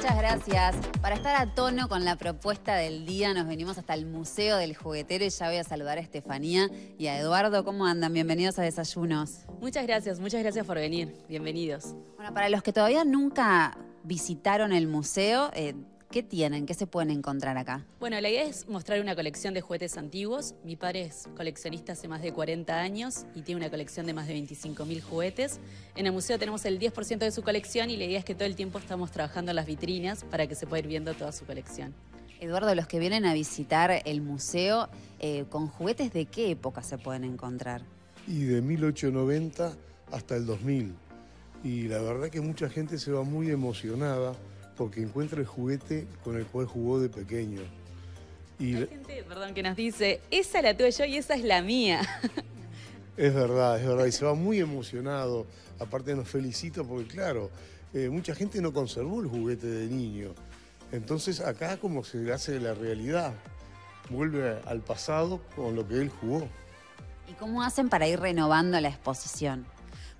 Muchas gracias. Para estar a tono con la propuesta del día, nos venimos hasta el Museo del Juguetero y ya voy a saludar a Estefanía y a Eduardo. ¿Cómo andan? Bienvenidos a Desayunos. Muchas gracias, muchas gracias por venir. Bienvenidos. Bueno, para los que todavía nunca visitaron el museo, eh, ¿Qué tienen? ¿Qué se pueden encontrar acá? Bueno, la idea es mostrar una colección de juguetes antiguos. Mi padre es coleccionista hace más de 40 años y tiene una colección de más de 25.000 juguetes. En el museo tenemos el 10% de su colección y la idea es que todo el tiempo estamos trabajando en las vitrinas para que se pueda ir viendo toda su colección. Eduardo, los que vienen a visitar el museo, eh, ¿con juguetes de qué época se pueden encontrar? Y de 1890 hasta el 2000. Y la verdad que mucha gente se va muy emocionada porque encuentra el juguete con el cual jugó de pequeño. Y Hay gente, perdón, que nos dice, esa la tuve yo y esa es la mía. Es verdad, es verdad, y se va muy emocionado. Aparte nos felicito porque, claro, eh, mucha gente no conservó el juguete de niño. Entonces acá como se le hace la realidad, vuelve al pasado con lo que él jugó. ¿Y cómo hacen para ir renovando la exposición?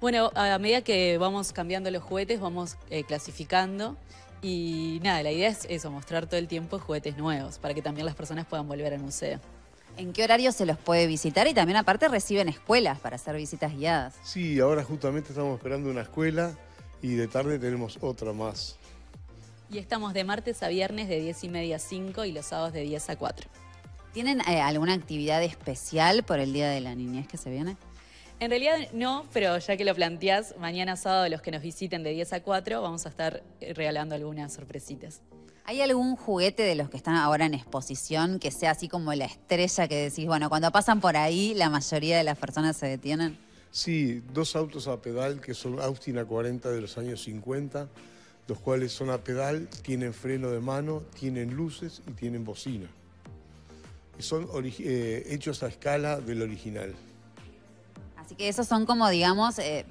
Bueno, a medida que vamos cambiando los juguetes, vamos eh, clasificando y nada, la idea es eso, mostrar todo el tiempo juguetes nuevos para que también las personas puedan volver al museo. ¿En qué horario se los puede visitar? Y también aparte reciben escuelas para hacer visitas guiadas. Sí, ahora justamente estamos esperando una escuela y de tarde tenemos otra más. Y estamos de martes a viernes de 10 y media a 5 y los sábados de 10 a 4. ¿Tienen eh, alguna actividad especial por el Día de la Niñez que se viene? En realidad no, pero ya que lo planteás, mañana sábado los que nos visiten de 10 a 4 vamos a estar eh, regalando algunas sorpresitas. ¿Hay algún juguete de los que están ahora en exposición que sea así como la estrella que decís, bueno, cuando pasan por ahí la mayoría de las personas se detienen? Sí, dos autos a pedal que son Austin A40 de los años 50, los cuales son a pedal, tienen freno de mano, tienen luces y tienen bocina. Y son eh, hechos a escala del original. Así que esos son como, digamos, eh,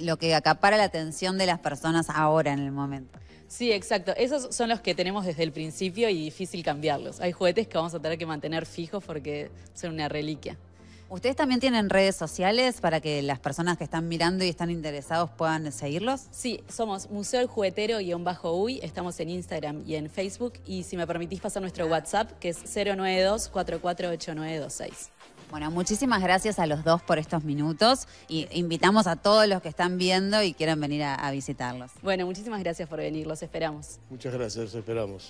lo, que acapara la atención de las personas ahora en el momento. Sí, exacto. Esos son los que tenemos desde el principio y difícil cambiarlos. Hay juguetes que vamos a tener que mantener fijos porque son una reliquia. ¿Ustedes también tienen redes sociales para que las personas que están mirando y están interesados puedan seguirlos? Sí, somos Museo El Juguetero-Uy, estamos en Instagram y en Facebook. Y si me permitís pasar nuestro WhatsApp, que es 092 448926. Bueno, muchísimas gracias a los dos por estos minutos y invitamos a todos los que están viendo y quieran venir a, visitarlos. Bueno, muchísimas gracias por venir, los esperamos. Muchas gracias, los esperamos.